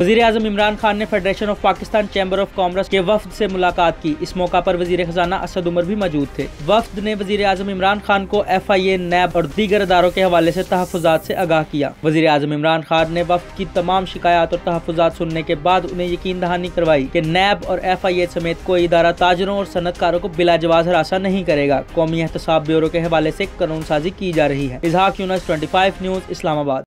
वज़ीर अजम इमरान खान ने federation of Pakistan chamber of commerce के वफद से मुलाकात की। इस मौका पर वज़ीर खजाना असद उमर भी मौजूद थे। वफद ने वज़ीर अजम इमरान खान को एफ़ आई ए नैब और दीगर इदारों के हवाले से तहफात से आगाह किया। वज़ीर आज़म इमरान खान ने वफद की तमाम शिकायत और तहफात सुनने के बाद उन्हें यकीन दहानी करवाई की नैब और एफ़ आई ए समेत कोई इदारा ताजरों और सनतकारों को बिलाजवाज हरासा नहीं करेगा। कौमी एहतसाब ब्यूरो के हवाले से कानून साजी की जा रही है। Ishaq Yunus, twenty five news, Islamabad.